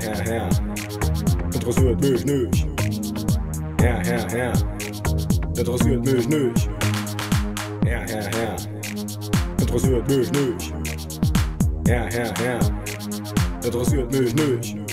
Herr, Herr, Herr. Interessiert mich nicht. Herr, Herr, Herr. Interessiert mich nicht. Herr, Herr, Herr. Interessiert mich nicht. Herr, Herr, Herr. Interessiert mich nicht.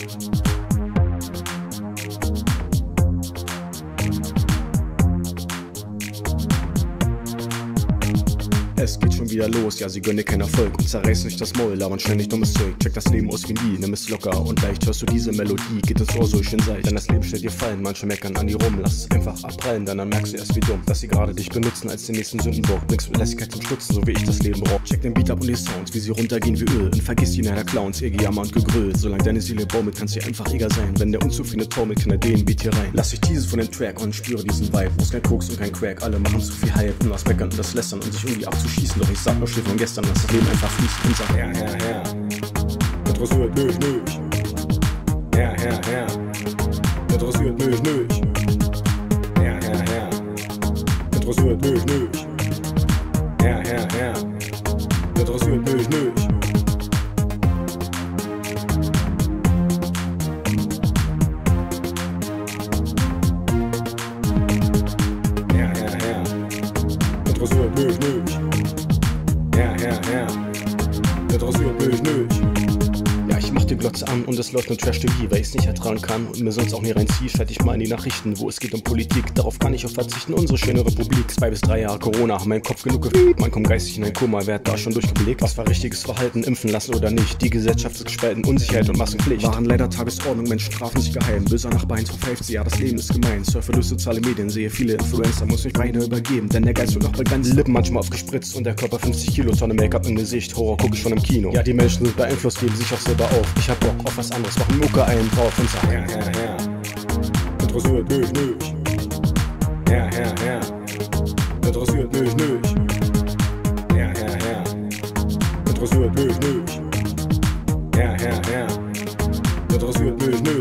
Es geht schon wieder los, ja, sie gönnen keinen Erfolg und zerreißen sich das Maul, labern ständig dummes Zeug. Check das Leben aus wie nie, nimm es locker und leicht hörst du diese Melodie, geht ins Ohr so schön seicht. Denn das Leben stellt dir fallen, manche meckern an die rum, lass es einfach abprallen, dann, dann merkst du erst wie dumm, dass sie gerade dich benutzen als den nächsten Sündenbock. Nix mit Lässigkeit zum Stutzen, so wie ich das Leben rock. Check den Beat ab und die Sounds, wie sie runtergehen wie Öl und vergiss die der Clowns, ihr Gejammer und Gegröll. Solange deine Seele baumelt, kannst dir einfach egal sein, wenn der unzufriedene taumelt, kann er den Beat hier rein. Lass dich teasen von dem Track und spüre diesen Vibe, es kein Koks und kein Crack, alle machen zu viel Hype, nur das Meckern und das Lästern und sich irgendwie abzuschießen, doch ich sag nur Schliff von gestern, dass das Leben einfach fließt und sagt, Herr, Herr, Herr. Interessiert mich nicht. Herr, Herr, Herr. Interessiert mich nicht. Herr, Herr, Herr. Interessiert mich nicht. Herr, Herr, Herr. Herr, Herr, Herr. Interessiert mich nicht. Herr, Herr, Herr. Interessiert mich nicht. Ja, ich mach die Glotze an und es läuft nur Trash-TV, weil ich's nicht ertragen kann und mir sonst auch nie reinziehe, schalte ich mal in die Nachrichten, wo es geht um Politik. Darauf kann ich auch verzichten, unsere schöne Republik. Zwei bis drei Jahre Corona haben meinen Kopf genug gefickt. Man kommt geistig in ein Koma, wer hat da schon durchgeblickt? Was war richtiges Verhalten, impfen lassen oder nicht? Die Gesellschaft ist gespalten, Unsicherheit und Massenpflicht. Waren leider Tagesordnung, Menschen strafen sich geheim. Böser Nachbar Heinz verpfeift sie, ja, das Leben ist gemein. Surfe durch soziale Medien, sehe viele Influencer, muss mich beinahe übergeben, denn der Geist wird noch begrenzt. Lippen manchmal aufgespritzt und der Körper 50 Kilo, Tonne Make-up im Gesicht. Horror guck ich schon im Kino. Ja, die Menschen sind beeinflusst, geben sich auch selber auf. Ich hab Bock auf was anderes, machen Mucke einen drauf und sagen, Herr, Herr, Herr. Interessiert mich nicht. Herr, Herr, Herr. Interessiert mich nicht. Herr, Herr, Herr. Interessiert mich nicht. Herr, Herr, Herr. Interessiert mich nicht.